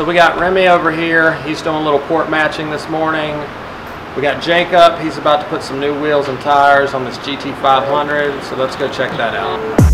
So we got Remy over here. He's doing a little port matching this morning. We got Jacob. He's about to put some new wheels and tires on this GT500. So let's go check that out.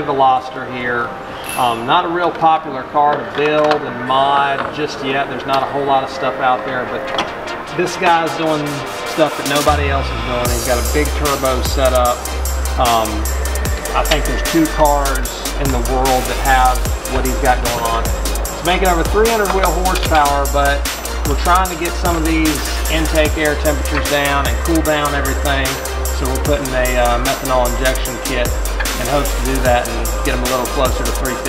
Veloster here. Um, not a real popular car to build and mod just yet. There's not a whole lot of stuff out there, but this guy's doing stuff that nobody else is doing. He's got a big turbo setup. Um, I think there's two cars in the world that have what he's got going on. It's making over 300 wheel horsepower, but we're trying to get some of these intake air temperatures down and cool down everything. So we're putting a uh, methanol injection kit hopes to do that and get them a little closer to 350.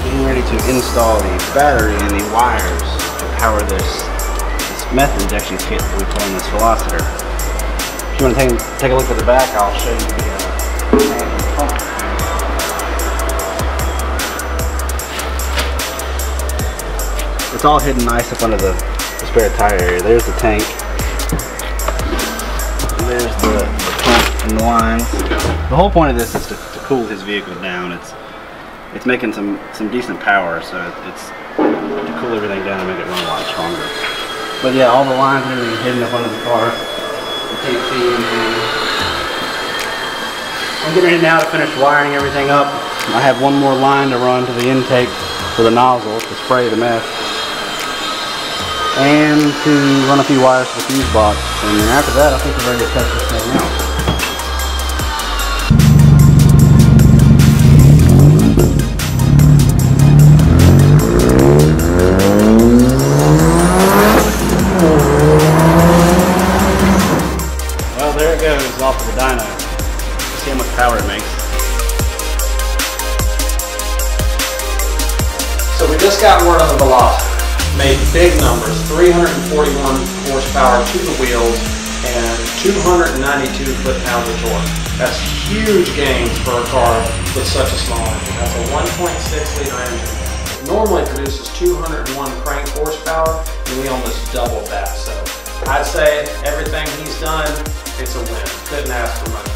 Getting ready to install the battery and the wires to power this, this method injection kit that we put on this Veloster. If you want to take, take a look at the back, I'll show you the uh, pump. It's all hidden nice up under the, the spare tire area. There's the tank. There's the, the pump and the lines. The whole point of this is to, to cool his vehicle down. It's it's making some some decent power, so it's to cool everything down and make it run a lot stronger. But yeah, all the lines and everything hidden up under the car. You can't see anything. I'm getting ready now to finish wiring everything up. I have one more line to run to the intake for the nozzle to spray the meth. And to run a few wires to the fuse box. And then after that, I think we're ready to test this thing out. Well, there it goes off of the dyno. See how much power it makes. So we just got word on the Veloster. Made big numbers, 341 horsepower to the wheels and 292 foot-pounds of torque. That's huge gains for a car with such a small engine. That's a 1.6 liter engine. Normally produces 201 crank horsepower and we almost doubled that. So I'd say everything he's done, it's a win. Couldn't ask for much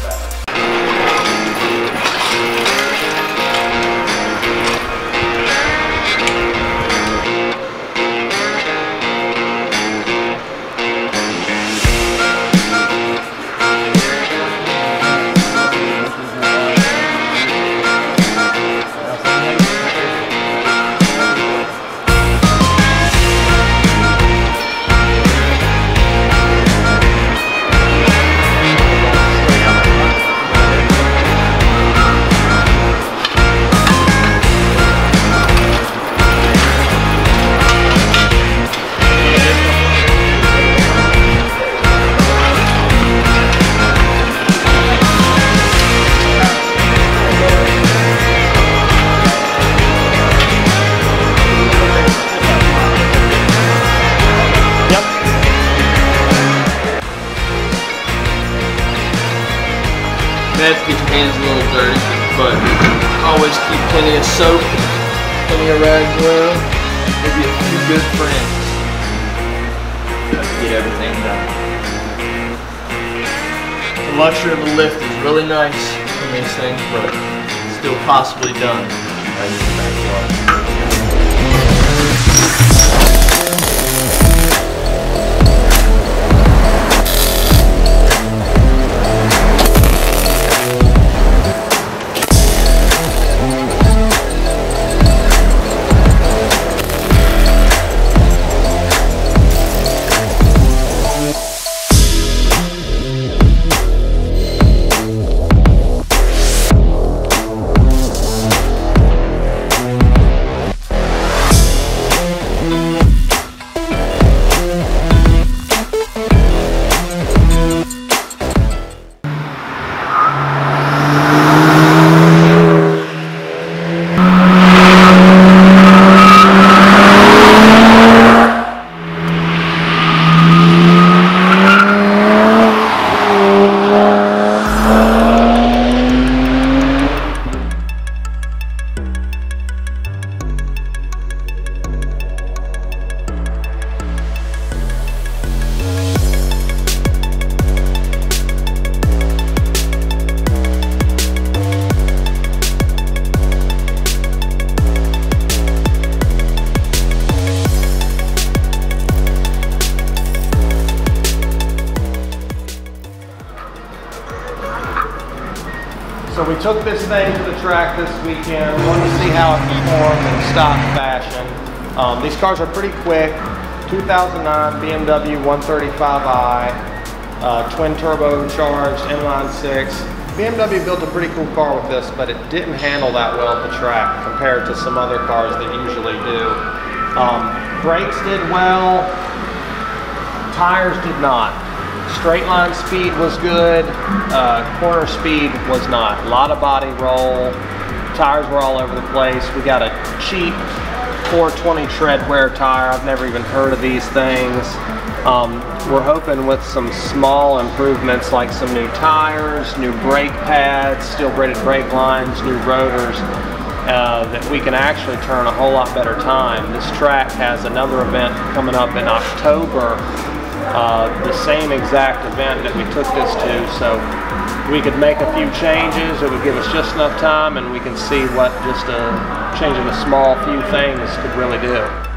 hands a little dirty, but always keep plenty of soap, plenty of rags around, maybe a few good friends. To get everything done. The luxury of a lift is really nice in these things, but still possibly done So we took this thing to the track this weekend, wanted to see how it performed in stock fashion. Um, these cars are pretty quick. 2009 BMW 135i, uh, twin turbocharged inline six. BMW built a pretty cool car with this, but it didn't handle that well at the track compared to some other cars that usually do. Um, brakes did well, tires did not. Straight line speed was good, uh, corner speed was not. A lot of body roll, tires were all over the place. We got a cheap 420 tread wear tire. I've never even heard of these things. Um, we're hoping with some small improvements like some new tires, new brake pads, steel braided brake lines, new rotors, uh, that we can actually turn a whole lot better time. This track has another event coming up in October uh, the same exact event that we took this to. So we could make a few changes. It would give us just enough time and we can see what just a, changing a small few things could really do.